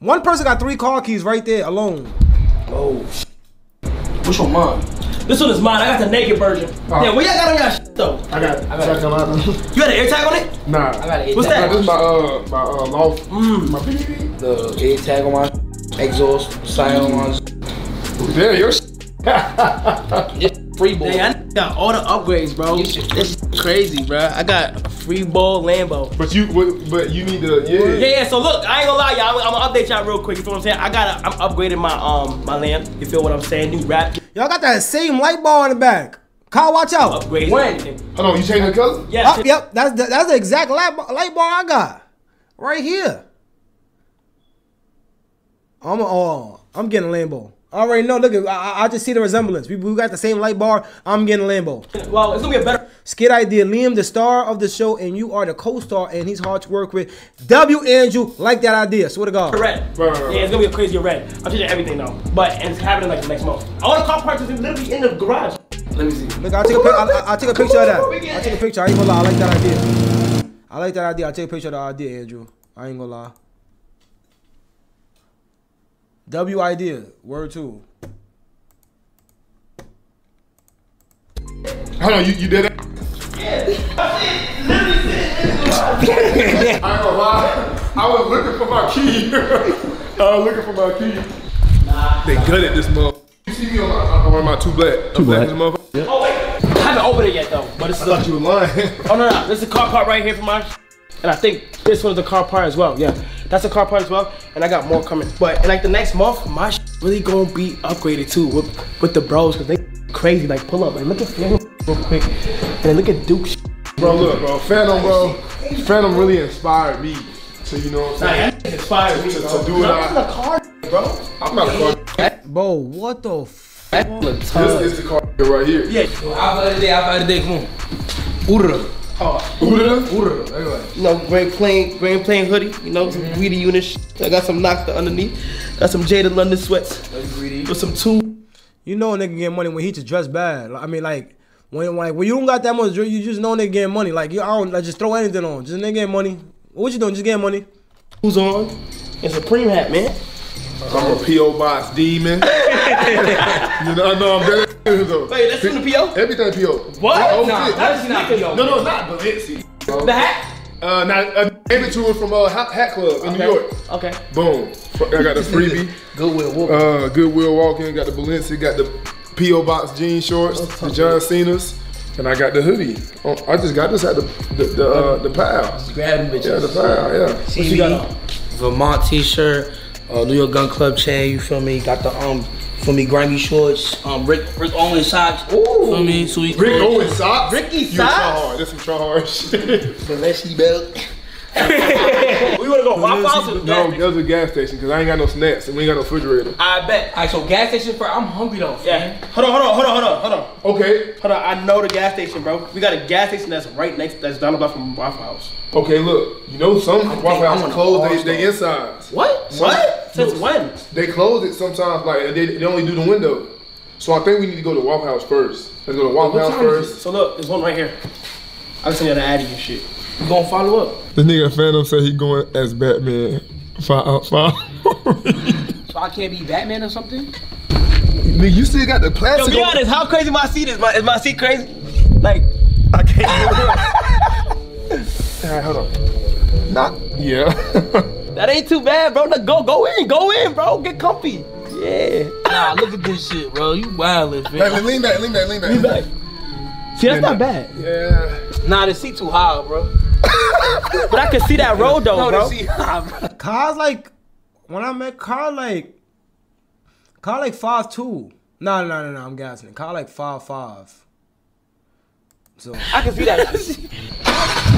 One person got three car keys right there alone. Oh, which one mine? This one is mine. I got the naked version. Yeah, what y'all got on y'all shit though? I got South Carolina. You got an air tag on it? nah. I got an What's AirTag. that? This is my uh my uh loft. Mm. My baby. The air tag on my exhaust, silent on Yeah, your sh- Just free ball. Dang, I got all the upgrades, bro. You This is crazy, bro. I got a free ball Lambo. But you but, but you need to yeah. Yeah, yeah. So look, I ain't gonna lie, y'all. I'm, I'm gonna update y'all real quick. You feel what I'm saying? I got, I'm upgrading my um my lamp. You feel what I'm saying? New wrap, Y'all got that same light bar in the back. Kyle, watch out. upgrades. When? Hold on, you changing the color? Yeah. Oh, yep, that's the, that's the exact light bar, light bar I got. Right here. I'm a, oh, I'm getting a Lambo. I already know. Look, I, I- I just see the resemblance. We, we got the same light bar. I'm getting a Lambo. Well, it's gonna be a better. Skid idea. Liam, the star of the show, and you are the co-star, and he's hard to work with. W. Andrew, like that idea. Swear to God. Red. Right, right, right. Yeah, it's gonna be a crazy red. I'm changing everything though. But and it's happening like next month. All the car parts is literally in the garage. Let me see. Look, I'll take a pic. I'll, I'll- I'll take a picture of that. I'll take a picture. I ain't gonna lie. I like that idea. I like that idea. I'll take a picture of the idea, Andrew. I ain't gonna lie. W idea. Word two. Hold on, you, you did it? Yeah. I ain't gonna lie. I was looking for my key. I was looking for my key. Nah, They good at this mother. You see me on my, on one of my two black. Uh, two black. This motherfucker? Oh wait, I haven't opened it yet though. But it's I thought you were lying. Oh no, no, this is a car part right here for my. And I think this one's a car part as well. Yeah, that's a car part as well. And I got more coming. But in like the next month, my sh- really gonna be upgraded too with, with the bros because they crazy. Like pull up, like look at Fanum real quick, and look at Duke. sh- Bro, look, bro. Fanum, bro. Fanum really inspired me. So you know what I'm Nah, saying? that inspired me, To- bro. to do it, I- this is a car, bro. I'm not a car. Bro, what the f- This is the car right here. Yeah. Alpha of the day, alpha of the day, come on. Urra. Who did it? Anyway. You know, Grand Plain, Grand Plain hoodie. You know, some greedy unit. sh- I got some Nocta underneath. Got some Jada London sweats That's greedy. with some two. You know a nigga get money when he just dress bad. Like, I mean, like when like when you don't got that much, drip, you just know nigga getting money. Like you, I don't like just throw anything on. Just nigga getting money. What you doing? Just getting money. Who's on? And Supreme hat, man. I'm a P.O. Box demon. you know, I know I'm better. Though. Wait, that's from the PO? Everything P.O. What? Oh, Nah, shit. that's not PO. No, no, not Balenci. The hat? Uh, now, uh, gave it to her from uh, Hat, Hat Club in New York. Okay. Boom. I got the freebie. Goodwill. Walk. Uh, Goodwill walking. Got the Balenci. Got the P.O. Box jean shorts. The John Cena's. And I got the hoodie. Oh, I just got this at the the the, uh, the pal. Grab them bitches. Yeah, the pile. Yeah. What you got me? Vermont t-shirt, uh, New York Gun Club chain, you feel me? Got the um for me grimy shorts, um Rick Rick Owens socks. Ooh. Feel me? So we Rick Owens socks. Ricky you socks? try hard. That's some try hard shit. Balenci belt. we wanna go Waffle House or the no, gas station? there's a gas station because I ain't got no snacks and we ain't got no refrigerator. I bet. Alright, so gas station for I'm hungry though. Yeah. Hold on, hold on, hold on, hold on, hold on. Okay. Hold on. I know the gas station, bro. We got a gas station that's right next, that's down the block from Waffle House. Okay, look. You know some Waffle I House want close all they, they insides. What? Some- What? Since look, when? They close it sometimes. Like they, they only do the window. So I think we need to go to Waffle House first. Let's go to Waffle House first. So look, there's one right here. I'll send you the Addy and shit. You gonna follow up? The nigga Fanum said he going as Batman. Five, five. So I can't be Batman or something? Nigga, you still got the plastic. Yo, be on- honest, how crazy my seat is? My, is my seat crazy? Like, I can't Alright, hold on. Not. Yeah. That ain't too bad, bro. Look, go, go in, go in, bro. Get comfy. Yeah. Nah, look at this shit, bro. You wildin', Hey, man. lean back, lean back, lean back. Lean back. See, that's not bad. Yeah. Nah, the seat too high, bro. But I can see that road though, bro. the seat high, bro. Car's like when I met Car like Car like five two. No, no, no, no. I'm gassing it. Car like five five. So I can see that.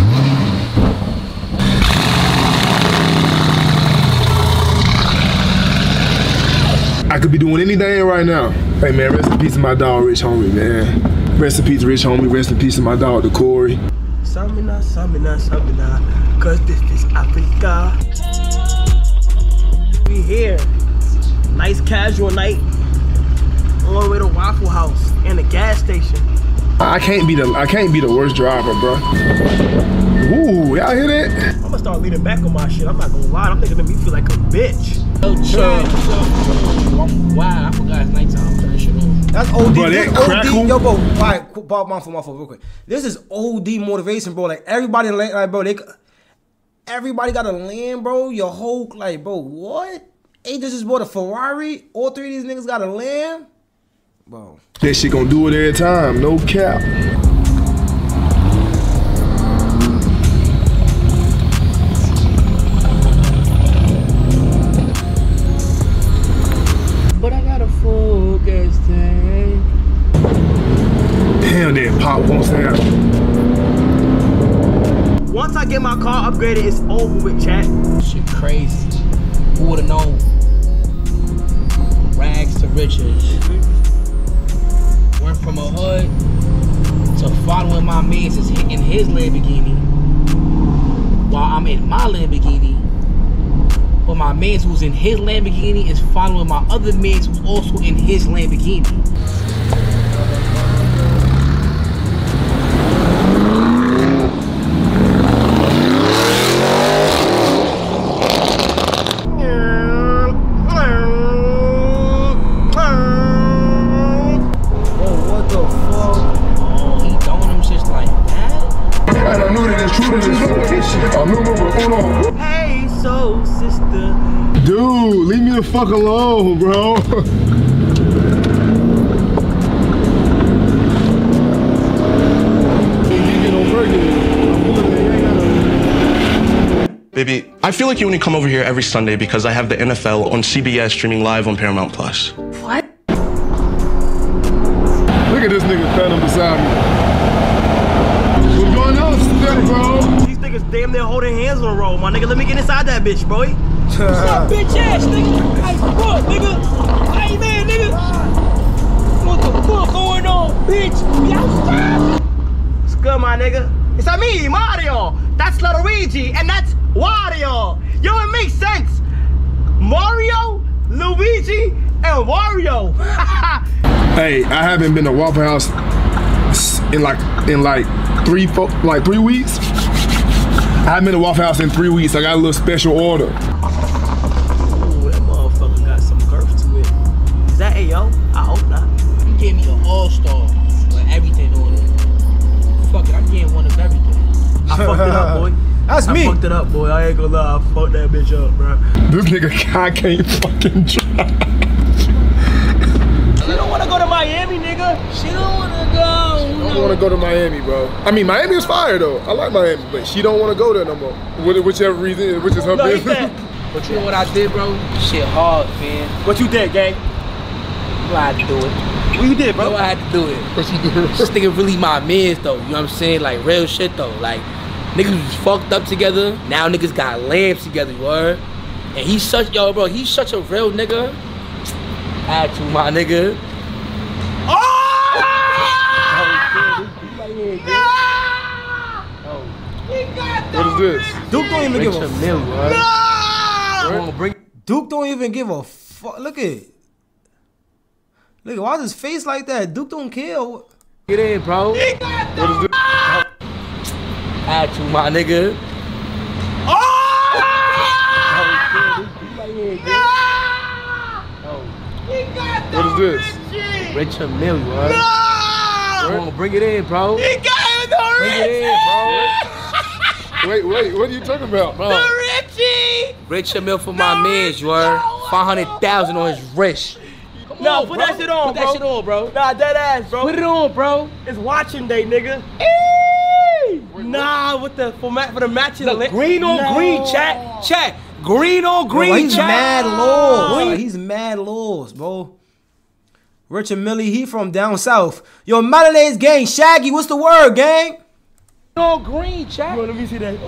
I could be doing anything right now. Hey man, rest in peace to my dog, Rich Homie, man. Rest in peace to Rich Homie. Rest in peace to my dog, the Corey. Samina, Samina, Samina, cause this is Africa. We here. Nice casual night. All the way to Waffle House and the gas station. I can't be the I can't be the worst driver, bro. Ooh, y'all hear that? I'm gonna start leaning back on my shit. I'm not gonna lie. I'm making me feel like a bitch. Oh, chat. Wow, I forgot it's nighttime. That's OD. Bro, this that OD. crackle- Yo, bro. Alright, qu- Bob, my fault, my fault, real quick. This is OD motivation, bro. Like everybody, like, bro, they, everybody got a land, bro. Your whole, like, bro, what? Agents just bought a Ferrari. All three of these niggas got a land, bro. That shit gonna do it every time, no cap. Damn, that pop won't stand. Once I get my car upgraded, it's over with, chat. Shit crazy. Who would've known? Rags to riches. Went from a hood to following my mans is in his Lamborghini while I'm in my Lamborghini. But my mans who's in his Lamborghini is following my other mans who's also in his Lamborghini. Hey, soul sister. Dude, leave me the fuck alone, bro. Baby, I feel like you only come over here every Sunday because I have the NFL on CBS streaming live on Paramount Plus. What? Look at this nigga standing beside me. What's going on, step, bro? These niggas damn near holding hands on a roll, my nigga. Let me get inside that bitch, boy. bitch ass nigga. Hey, fuck, nigga. Hey, man, nigga. What the fuck going on, bitch? Outside. It's good, my nigga. It's a me, Mario. That's Luigi, and that's Wario. Yo, it makes sense. Mario, Luigi, and Wario. Hey, I haven't been to Waffle House in like in like three four, like three weeks. I haven't been to Waffle House in three weeks. I got a little special order. Ooh, that motherfucker got some girth to it. Is that AO? I hope not. You gave me an all-star with everything on it. Fuck it, I'm getting one of everything. I fucked it up, boy. That's I me. fucked it up, boy. I ain't gonna lie. I fucked that bitch up, bro. This nigga I can't fucking drive. You don't wanna go to Miami, nigga. She don't wanna go. I don't want to go to Miami, bro. I mean, Miami is fire though. I like Miami, but she don't want to go there no more. Wh- Whichever reason, which is her No, he business. said, But you know what I did, bro? Shit hard, man. what you did, gang? You I had to do it. What you did, You know bro? I had to do it. what you do? This nigga really my mans though. You know what I'm saying? Like real shit though. Like niggas was fucked up together. Now niggas got lambs together, you heard? And he's such yo, bro. He's such a real nigga. I had to, my nigga. What is this? Duke don't even give a Rich fuck. Mill, you heard? I'm gonna bring Duke don't even give a fuck. Look at. Look at why is his face like that? Duke don't care. it in, bro. What is this? I had to, my nigga. Oh! No! Oh. What is this? Rich Mill, you heard? I'm gonna bring it in, bro. he got hurt Bring it in, bro. Wait, wait. What are you talking about? Bro. The Richie. Rich Mill for my mans, you heard? 500,000 on his wrist. Come No, on, put bro. that shit on, Put that bro. shit on, bro. Nah, dead ass, bro. Put it on, bro. It's watching day, nigga. Nah, with the for, ma- for the matching Look, lit- green on No. green, chat. Chat. Green on Bro, green, he's chat. mad laws. He's mad laws, bro. Richard Mille, he from down south. Yo, Mayonnaise gang, Shaggy, what's the word, gang? on green, chat. Bro, let me see that. Wait,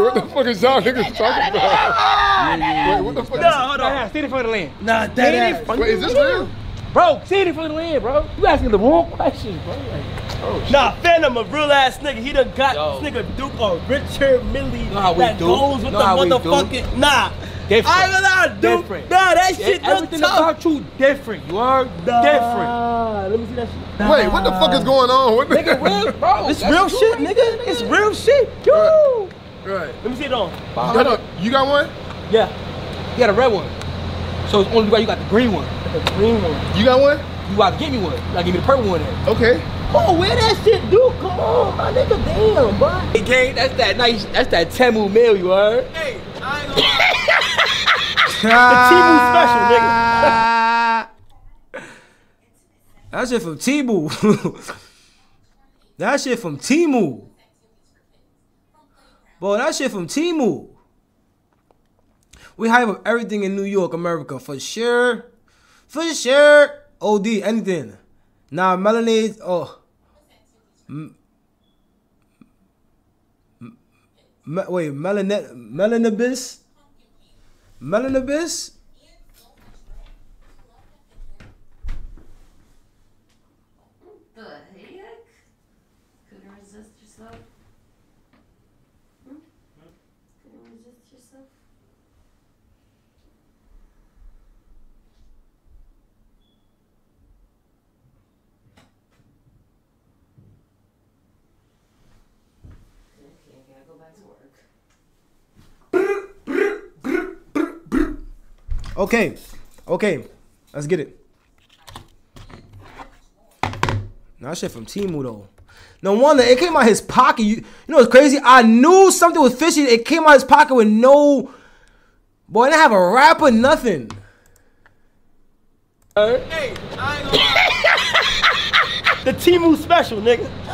what the fuck is y'all niggas talking about? Wait, what the fuck? Nah, hold Nah, on. see it in front of the land. Nah, See dead ass. Wait, is this real? Bro, see it in front of the land, bro. You asking the wrong questions, bro. Like, oh, Nah, Fanum, a real ass nigga. He done got Yo. this nigga Duke or Richard Mille Know that do? goes with Know the how we do? motherfucking. Nah. Different. I ain't gonna. Different. Nah, that shit look everything tough. about you different. You are different. Let me see that shit. Wait, what the fuck is going on? What the Nigga, real, bro. It's real you, shit, nigga. It's real shit. Yo. Right. Let me see it on. Hold up. You got one? Yeah. You got a red one. So it's only right you got the green one. The green one. You got one? You got to give me one. You got to give me the purple one then. Okay. Oh, where that shit, dude? Come on, my nigga, damn, bro. Hey, gang, that's that nice, that's that Temu meal, you heard? Hey, I ain't gonna lie. That shit from Temu. that shit from Temu. Boy, that shit from Temu. We hype up everything in New York, America, for sure. For sure. OD, anything. Nah, Melanie, oh. M- me- wait, melanet, melanibus? Melanibus? The? Couldn't resist yourself? Hmm? Couldn't resist yourself? Okay, gotta go back to work. Okay, okay, let's get it. Now that shit from Temu though. No wonder it came out his pocket. You, you know what's crazy? I knew something was fishy. It came out his pocket with no. Boy, I didn't have a rapper, nothing. Hey, I ain't gonna the Temu special, nigga.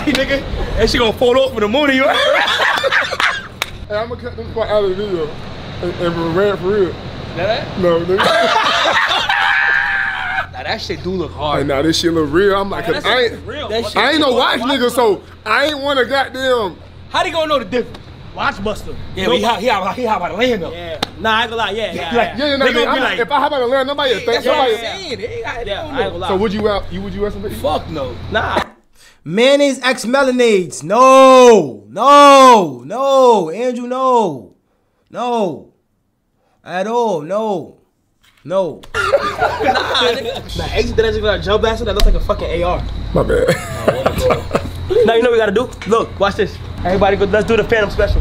hey, nigga. That shit gonna fall off in the morning, you Hey, I'm gonna cut this part out of the video. And, and ran for real. That, No, nigga. now that shit do look Hey, hard. now this shit look real. I'm like, 'cause I ain't, real. I ain't no watch nigga, so I ain't want to goddamn. How they gonna know the difference? Watch Watchbuster. Yeah, but he how he how he how about the land though. Yeah. Nah, I ain't gonna lie. Yeah, yeah. Like, Yeah, yeah, no, They gonna I'm be like, like- if I hop out of land, nobody would think That's what. I'm saying. They ain't, they Yeah, I ain't gonna lie. So would you out? You would you out somebody? Fuck no. Nah. Mayonnaise X Melanades. No, no, no. Andrew, no. No. At all. No. No. Nah, exit that exit that Joe Bastard that looks like a fucking AR. My bad. Now you know what we gotta do? Look, watch this. Everybody go, let's do the Fanum special.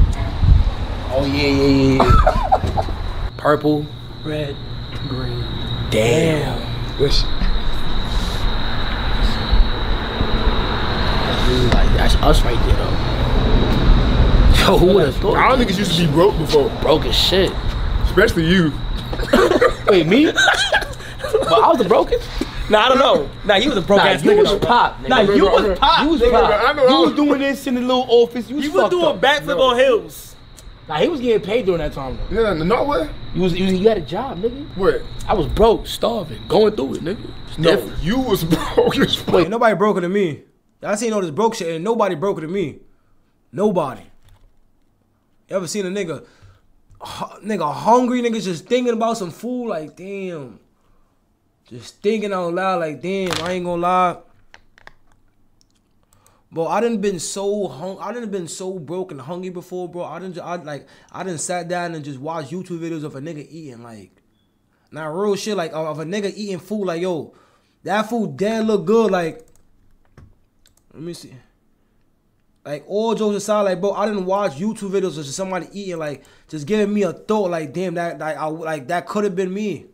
Oh yeah, yeah, yeah. Purple. Red, green. Damn. This- Like, that's us right there though. Yo, who would have thought? Y'all niggas used to be broke before, broke as shit. Especially you. Wait, me? well, I was the brokest. Nah, I don't know. Nah, you was a broke Nah, ass you nigga. was though. pop, nigga. Nah, you was pop. You was nigga. pop. I know You I was was- doing this in the little office. You was, You was doing a up. backflip on hills. Nah, he was getting paid during that time though. Yeah, no what? You was, you, was, you had a job, nigga. What? I was broke, starving, going through it, nigga. It's No, different. you was broke as fuck. Ain't nobody broker than me. I seen all this broke shit, and nobody broker than me. Nobody. You ever seen a nigga, hu- nigga hungry, nigga just thinking about some food? Like, damn. Just thinking out loud, like, damn, I ain't gonna lie. Bro, I didn't been so hung. I didn't been so broke and hungry before, bro. I done, I like, I didn't sat down and just watch YouTube videos of a nigga eating, like, not real shit, like, of a nigga eating food, like, yo, that food damn look good, like, let me see. Like all jokes aside, like bro, I didn't watch YouTube videos of just somebody eating, like just giving me a thought, like damn, that like I like that could have been me.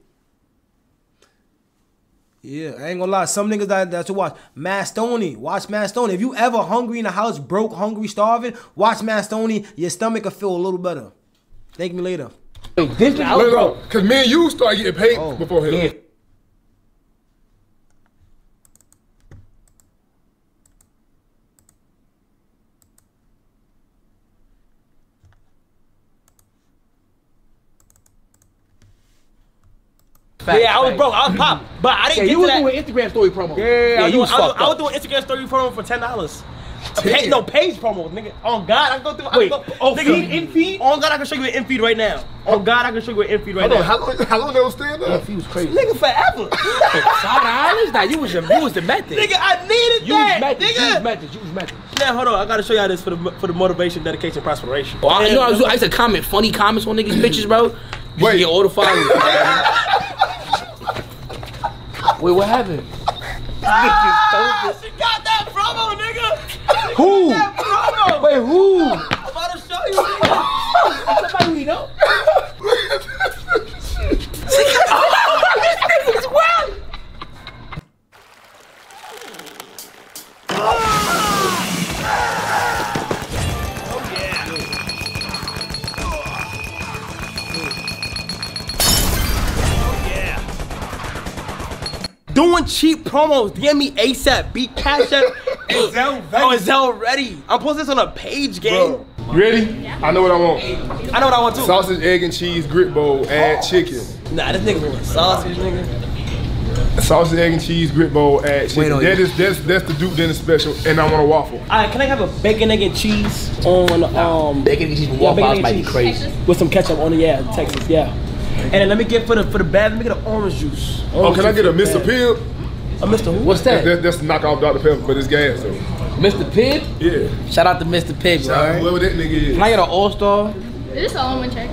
Yeah, I ain't gonna lie. Some niggas that that to watch Matt Stonie. Watch Matt Stonie. If you ever hungry in the house, broke, hungry, starving, watch Matt Stonie. Your stomach will feel a little better. Thank me later. Wait, this nigga, I No, was no, because me and you started getting paid Oh, before him. Yeah. Yeah, I was broke. I was pop, but I Yeah, didn't you get was to that. doing Instagram story promo. Yeah, yeah, I, was you doing, was I, was, fucked I was doing Instagram story promo for ten dollars. Pay, no page promo, nigga. On God, I can go through. I Wait, can go, oh, nigga, feed, in feed? On God, I can show you an in feed right now. On God, I can show you an in feed right Hold on, now. how long, how long they was stand up? He was crazy. Nigga, forever. Side Islands? Nah, you was the, you was the method. nigga, I needed you was that. method. You was nigga. method. You was method. Now hold on, I gotta show y'all this for the for the motivation, dedication, prosperation. Oh, I, you know, I, was, I used to comment funny comments on niggas' bitches, bro. You Wait. Wait. get all the followers. Wait, what happened? Ah, she got that promo, nigga. Who? That promo. Wait, who? I'm about to show you. Somebody know? Doing cheap promos. DM me ASAP. Beat Cash App. Is that Oh, is that ready? I'm posting this on a page, gang. Bro, you ready? I know what I want. I know what I want too. Sausage, egg, and cheese grit bowl. Add chicken. Nah, this nigga want sausage, nigga. Sausage, egg, and cheese grit bowl. Add chicken. on that you. is that's that's the Duke Dennis special, and I want a waffle. All right, can I have a bacon, egg, and cheese on um Bacon egg, and cheese with yeah, Waffle bacon, egg, might be cheese crazy. with some ketchup on it? Yeah, Texas, yeah. And then let me get for the for the bad. Let me get an orange juice. Oh, Orange can I get a Mr. bad. Pibb? A Mr. Who? What's that? That, that's knockoff Dr. Pepper, but it's gas though. Mr. Pibb? Yeah. Shout out to Mr. Pibb, Shout out right? Whoever that nigga is. Can I get an All Star? Is this all in one check?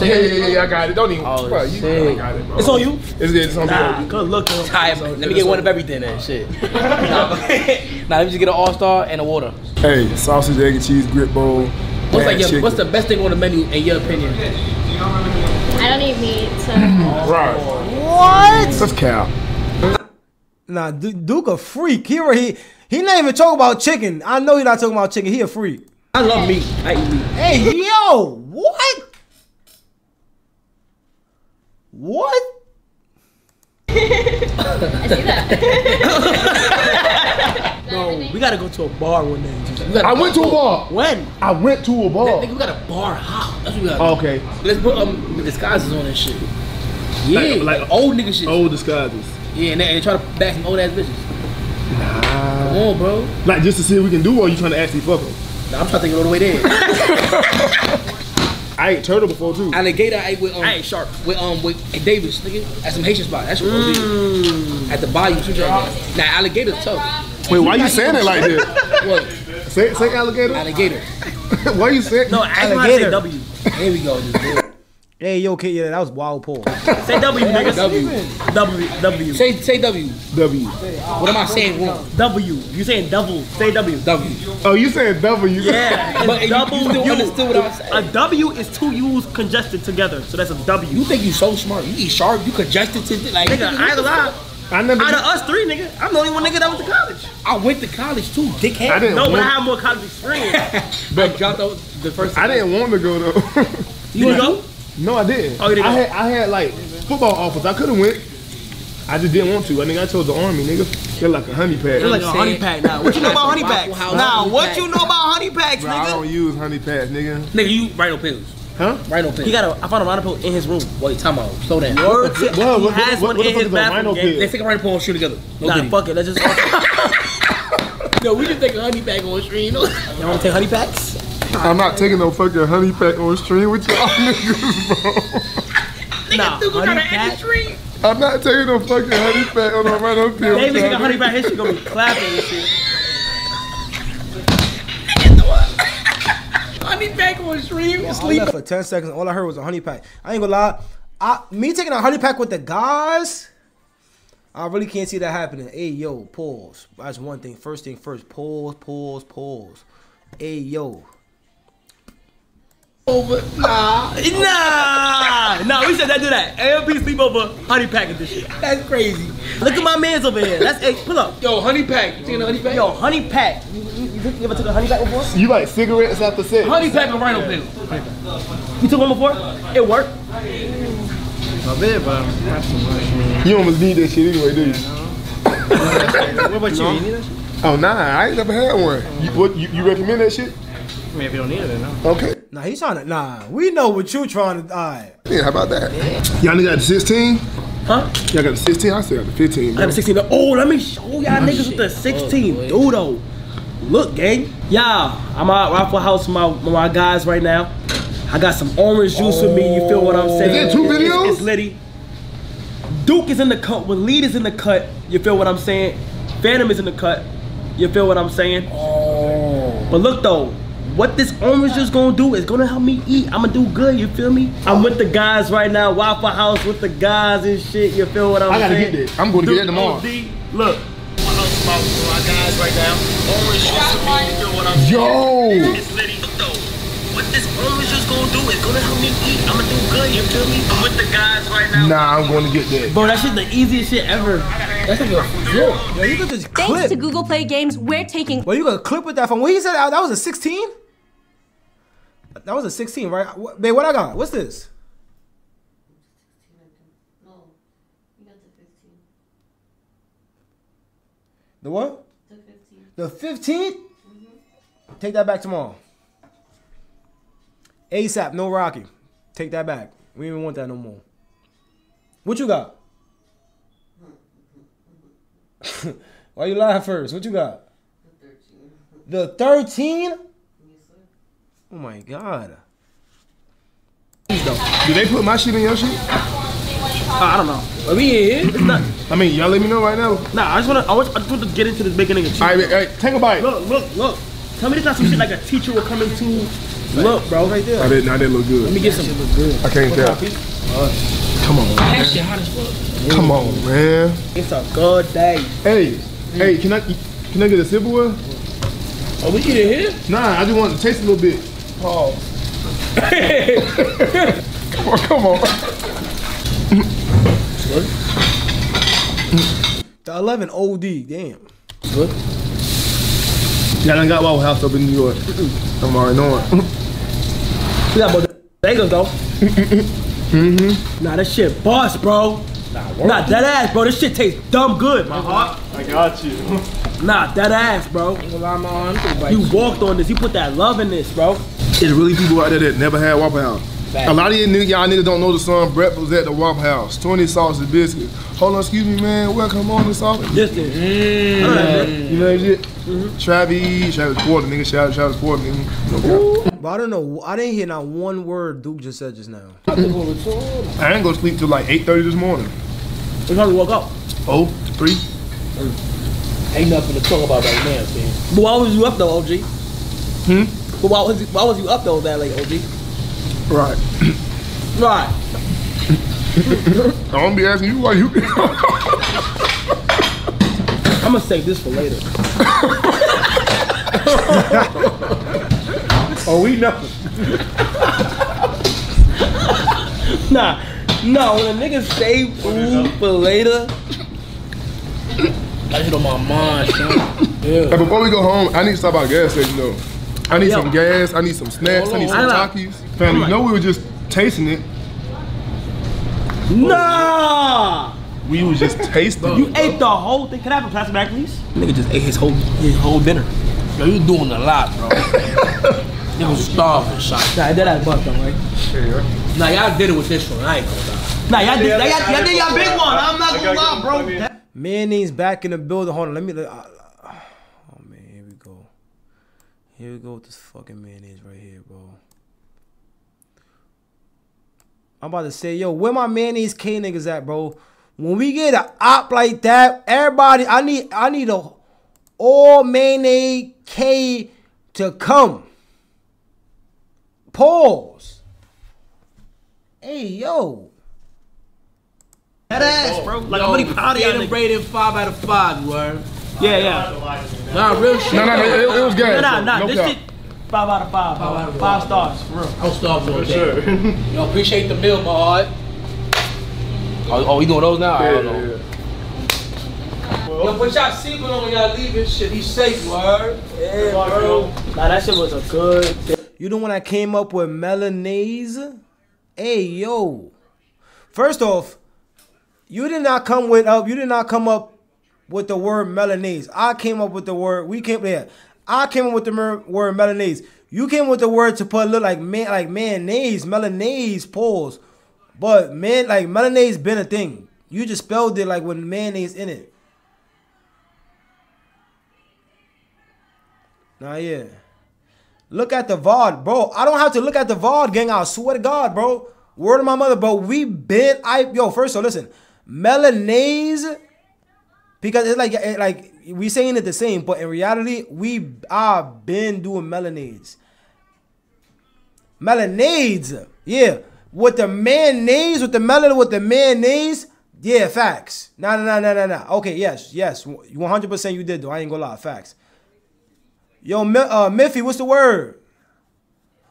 Yeah, yeah, yeah, yeah, I got it. Don't even. Oh, bro, you shit. I got it, bro. It's on you. It's, it's on Nah, me. good looking. Alright, let me get one of everything then, shit. nah, nah, let me just get an All Star and a water. Hey, sausage, egg, and cheese grit bowl. What's like your, what's the best thing on the menu in your opinion? I don't eat meat, so mm-hmm. Right. What? That's cow. Nah, Du- Duke a freak. He he he not even talking about chicken. I know he not talking about chicken. He a freak. I love meat. I eat meat. Hey yo, what? What? I see that. No, we gotta go to a bar one day. We got I went to a bar. When? I went to a bar. Nigga, we got a bar hop. That's what we got. Oh, okay. Let's put um disguises on that shit. Yeah, Like- like, like- old nigga shit. Old disguises. Yeah, and they, and they try to back some old ass bitches. Nah. Come on, bro. Like just to see if we can do, or you trying to actually fuck them? Nah, I'm trying to take it all the way there. I ate turtle before too. Alligator I ate with um, I ate shark. with um with at Davis, nigga, at some Haitian spot. That's what mm. At the bayou, some shit like that. Now alligator tough. Wait, why you saying it like this? What? Say, say alligator. Alligator. why you saying? No, I want to say Alligator. W. Here we go. Just. Hey yo, kid, yeah, that was wild Paul. Say W, nigga. W. W. W. Say say W. W. What am I saying wrong? W. You saying double? Say W. W. Oh, you saying W? Yeah, But you- double you still U. understood what I was saying. A W is two U's congested together, so that's a W. You think you so smart? You eat sharp? You congested to like? Nigga, I ain't gonna lie. I never. Out of us three, nigga, I'm the only one nigga that went to college. I went to college too, dickhead. I didn't. No, but I want, have more college experience. I dropped out the first. I didn't want to go though. You wanna go? no, I didn't. Oh, you didn't I go? had I had like football offers. I could have went. I just didn't want to. I think I told the army, nigga. They're like a honey pack. You're like a honey pack now. What you know about honey Waffle packs? House Nah, honey what you know about honey packs, Bro, I don't use honey packs, nigga. Nigga, you rhino pills. Huh? Rhino pills. He got a. I found a rhino pill in his room. Wait, time out. Slow down. Word to, Well, he what- has what- one what the in his bathroom. rhino gang. pill? Let's take a rhino pill and shoot together. No Nah, diddy. fuck it. Let's just. No, we can take a honey bag on stream. Y'all wanna take honey packs? I'm not taking no fucking honey pack on stream with y'all niggas, bro. Nah, honey pack. I'm not taking no fucking honey pack on no rhino pill. They with nigga honey niggas. pack. His shit gonna be clapping and shit. Honey bag on stream. Sleep. left for 10 seconds. All I heard was a honey pack. I ain't gonna lie. I, me taking a honey pack with the guys, I really can't see that happening. Hey, yo, pause. That's one thing. First thing first. Pause, pause, pause. Hey, yo. Over. Nah, Nah, nah, we said that do that. AMP sleepover, honey pack edition. that's crazy. Look at my man's over here. That's hey, pull up. Yo, honey pack. You taking a honey pack? Yo, honey pack. You, you, you, you ever took a honey pack before? You like cigarettes after sex? honey pack or rhino pill? You took one before? It worked. You almost need that shit anyway, do you? What about you? You need it? Oh nah, I ain't never had one. You, what, you, you recommend that shit? I mean, if you don't need it, then no. Okay. Nah, he's trying to. Nah, we know what you trying to. All right. Yeah, how about that? Y'all nigga got the 16? Huh? Y'all got the 16? I still got the 15. I got a 16. Oh, let me show y'all oh, niggas with the 16. Dude, though. Look, gang. Yeah, I'm at Waffle House with my, with my guys right now. I got some orange juice with me. You feel what I'm saying? Is it two It's- it's- videos? It's, litty. Duke is in the cut. With Lead is in the cut. You feel what I'm saying? Fanum is in the cut. You feel what I'm saying? Oh. But look though, what this orange juice gonna do is gonna help me eat. I'ma do good. You feel me? I'm with the guys right now. Waffle House with the guys and shit. You feel what I'm saying? I gotta saying? get that. I'm gonna get that tomorrow. OD, look. Waffle House with my guys right now. Orange juice with me. You feel what I'm saying? Yo! It's litty. Look though, what this orange juice gonna do is gonna help me eat. I'ma do good, you feel me? I'm with the guys right now. Nah, I'm going to get that. Bro, that shit the easiest shit ever. That's like a floor. Yo, you could just Thanks to Google Play Games, we're taking Well, you could clip with that phone. What he said? That was a 16. That was a 16, right? What, babe, what I got? What's this? No, you got the 15. The what? The 15. The 15th? Mm-hmm. Take that back tomorrow. ASAP, no Rocky. Take that back. We don't want that no more. What you got? Why you lying first? What you got? The 13. The 13? Yes. Oh my god. Do they put my shit in your shit? Uh, I don't know. I mean, it's not. I mean, y'all let me know right now. All Nah, I just wanna. I want. I just want to get into this bacon nigga. cheese. right, all right, take a bite. Look, look, look. Tell me this not some shit like a teacher will come into. Look, bro. Right there. Now that, now that look good. Let me get that some. I can't tell. Come on, man. That shit hot as fuck. Come on, man. It's a good day. Hey, hey, can I can I get a sip of one? Oh, we eat it here? Nah, I just want to taste a little bit. Oh. Come on, come on. The 11 OD, damn. Yeah, I done got Waffle House up in New York. I'm already knowing. We got bodegas though. mm-hmm. Nah, that shit bust, bro. Nah, that ass, bro. This shit tastes dumb good, my heart. I got you. Nah, that ass, bro. You walked on this. You put that love in this, bro. There's really people out there that never had Waffle House. A lot of you niggas, y'all niggas don't know the song Brett was at the Waffle House. 20 sausage biscuit. Hold on, excuse me, man. Welcome on this office. This thing. I know that shit. You know that shit? Travis, Travis Porter, nigga. Shout out Travis Porter, nigga. But I don't know. I didn't hear not one word Duke just said just now. I ain't gonna sleep till like 8.30 this morning. We probably woke up. Oh, three? Ain't nothing to talk about right now, man. But why was you up though, OG? Hmm? But why was why was you up though that late, OG? Right. Right. I don't be asking you why you. I'm gonna save this for later. oh, we know. Nah, no. When a nigga save food for later, That hit on my mind, son. Hey, before we go home, I need to stop by a gas station though. I need Yo. some gas. I need some snacks. I need some Hold on. Takis. Family, you know we were just tasting it. nah. We was just tasting You ate the whole thing. Can I have a plastic bag, please? Nigga just ate his whole his whole dinner. Yo, you doing a lot, bro. Nigga was starving, son. Nah, I did that ass bust though, right? Nah, y'all did it with this one. I ain't gonna lie. Nah, y'all did, y'all, y'all did y'all big one. I'm not gonna lie, bro. That- Mayonnaise back in the building. Hold on, let me. Uh, oh man, here we go. Here we go with this fucking mayonnaise right here, bro. I'm about to say, yo, where my mayonnaise K niggas at, bro? When we get a op like that, everybody, I need, I need a all mayonnaise K to come. Pause. Hey, yo. That ass, bro. Like I'm Yo, really proud of y'all Gatorade niggas. rated five out of five, you heard? Yeah, yeah. Nah, real shit. No, no, no, it, it was gas. Nah, nah, nah. no This cap. shit, five out of five. Five out of Five five. stars, for real. I'm starving all day. Yo, appreciate the meal, my heart. Oh, oh, we doing those now? I don't know. Yo, put y'all seatbelt on when y'all leaving. Shit, be safe, you heard? Yeah, bro. Nah, that shit was a good. thing. You the one that came up with Melanaise? Hey yo. First off, you did not come with up. You did not come up with the word Melanaise. I came up with the word. We came there. I came up with the mer- word Melanaise. You came with the word to put look like man like mayonnaise, Melanaise pause. But man, like Melanaise been a thing. You just spelled it like with mayonnaise in it. Nah, yeah. Look at the VOD, bro. I don't have to look at the VOD, gang. I swear to God, bro. Word of my mother, bro. We been I yo, first so listen. Melanaise, because it's like it, like we saying it the same, but in reality, we I've been doing Melanaise. Melanaise, yeah. With the mayonnaise, with the melon, with the mayonnaise, yeah, facts. Nah, nah, nah, nah, nah. Okay, yes, yes. 100% you did, though. I ain't gonna lie, facts. Yo, uh, Miffy, what's the word?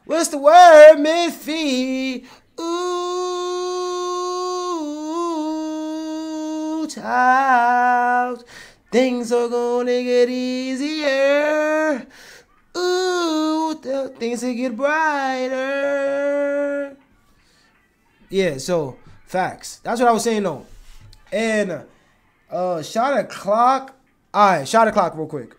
What's the word, Miffy? Ooh, Things are gonna get easier. Ooh, things will get brighter. Yeah, so facts. That's what I was saying though. And uh shot at clock. Alright, shot at clock real quick.